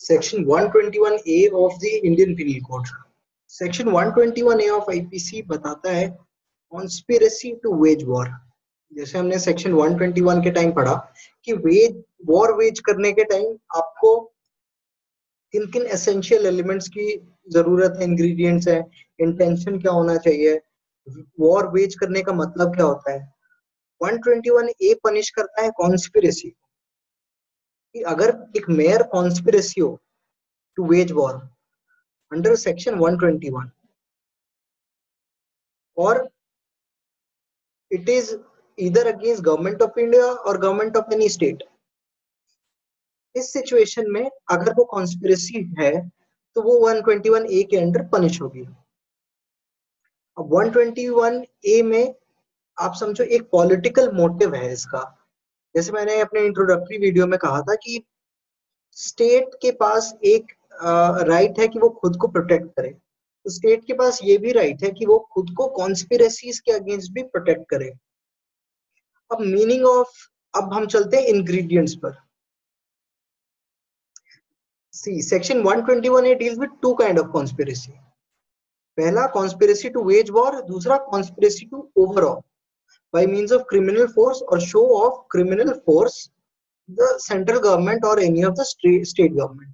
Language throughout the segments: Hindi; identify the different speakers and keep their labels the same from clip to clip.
Speaker 1: section 121a of the Indian Penal Code. Section 121a of IPC बताता है conspiracy to wage war. जैसे हमने सेक्शन 121 के टाइम पढ़ा कि वेज वॉर वेज करने के टाइम आपको किन किन एसेंशियल एलिमेंट्स की ज़रूरत है इंग्रेडिएंट्स है इंटेंशन क्या होना चाहिए वॉर वेज करने का मतलब क्या होता है 121 ए पनिश करता है कॉन्स्पिरेसी कि अगर एक मेयर कॉन्स्पिरेसी हो to wage war under section 121 और it is either against government of India और गवर्नमेंट ऑफ़ एनी स्टेट इस सिचुएशन में अगर वो कॉन्स्पिरेसी है तो वो 121 ए के अंडर पनिश होगी। अब 121 ए में आप समझो एक पॉलिटिकल मोटिव है इसका। जैसे मैंने अपने इंट्रोडक्टरी वीडियो में कहा था कि स्टेट के पास एक राइट है कि वो खुद को प्रोटेक्ट करे। तो स्टेट के पास ये भी राइट है कि वो खुद को कॉन्स्पिरसीज के अगेंस्ट भी प्रोटेक्ट करे। अब मीनिंग ऑफ़ अब हम चलते हैं इंग्रेडिएंट्स पर। See section 121 A deals with two kind of conspiracy पहला कॉन्स्पिरसी टू वेज वॉर दूसरा conspiracy to overawe by means of criminal force or show of criminal force, the central government or any of the state government.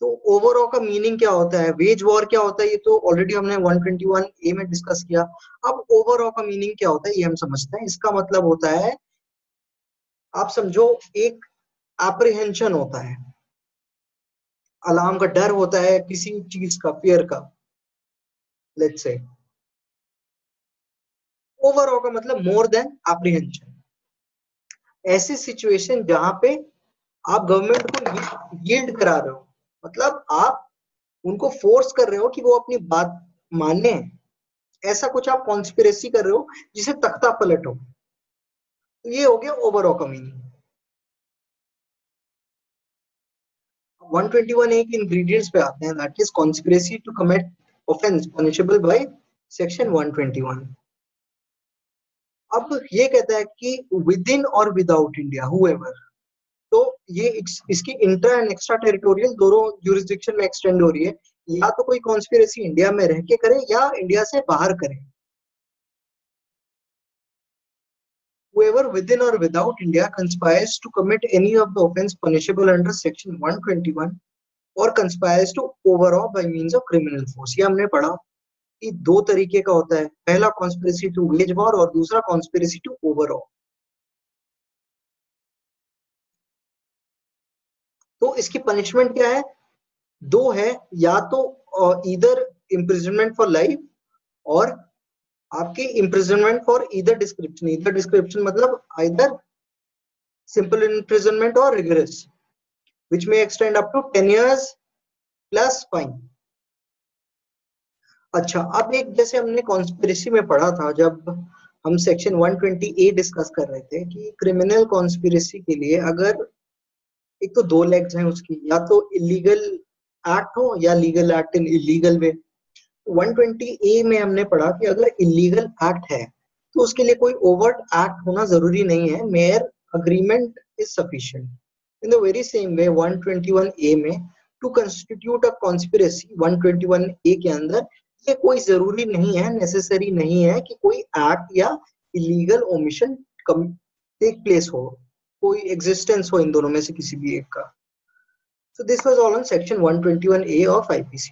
Speaker 1: तो ओवरऑल का मीनिंग क्या होता है? वेज वॉर क्या होता है? ये तो ऑलरेडी हमने 121 ए में डिस्कस किया। अब ओवरऑल का मीनिंग क्या होता है? ये हम समझते हैं। इसका मतलब होता है, आप समझो, एक एप्रीहेंशन होता है। अलार्म का डर होता है किसी चीज़ का फियर का। लेट्स से ओवरऑल का मतलब मोर देन एप्रीहेंशन ऐसी सिचुएशन जहाँ पे आप गवर्नमेंट को यील्ड करा रहे हो मतलब आप उनको फोर्स कर रहे हो कि वो अपनी बात माने। ऐसा कुछ आप कॉन्स्पिरेसी कर रहे हो जिसे तख्ता पलट। हो तो ये हो गया ओवरऑल का मीनिंग 121 ए के इंग्रेडिएंट्स पे आते हैं that is conspiracy to commit offence punishable by section 121 अब ये कहता है कि विद इन और विदाउट इंडिया हुएवर तो ये इसकी इंटर एंड एक्स्ट्रा टेरिटोरियल दोनों जुरिस्डिक्शन में एक्सटेंड हो रही है या तो कोई कॉन्स्पिरेसी इंडिया में रह के करे या इंडिया से बाहर करे whoever within or without India conspires to commit any of the offense punishable under section 121 or conspires to overawe by means of criminal force ये हमने पढ़ा कि दो तरीके का होता है। पहला कॉन्स्पिरेसी टू वेज वॉर और दूसरा कॉन्स्पिरेसी टू ओवरऑल तो इसकी पनिशमेंट क्या है? दो है, या तो इधर इम्प्रिजनमेंट फॉर लाइफ और आपकी imprisonment for either description either description मतलब इधर सिंपल इम्प्रिजनमेंट और रिगरस विच में extend up to ten years plus fine अच्छा अब एक जैसे हमने कॉन्स्पिरेसी में पढ़ा था, जब हम सेक्शन 120 ए डिस्कस कर रहे थे कि क्रिमिनल कॉन्स्पिरेसी के लिए अगर एक तो दो लेग्स हैं उसकी, या तो इलीगल एक्ट हो या legal act in illegal way 120 A में हमने पढ़ा कि अगर इलीगल एक्ट है तो उसके लिए कोई ओवर्ट एक्ट होना ज़रूरी नहीं है mere agreement is sufficient in the very same way 121 A में to constitute a conspiracy 121 A के अंदर ये कोई ज़रूरी नहीं है नेसेसरी नहीं है कि कोई एक्ट या इलीगल ओमिशन टेक प्लेस हो, कोई एग्जिस्टेंस हो इन दोनों में से किसी भी एक का। This this all on section section 121a of ipc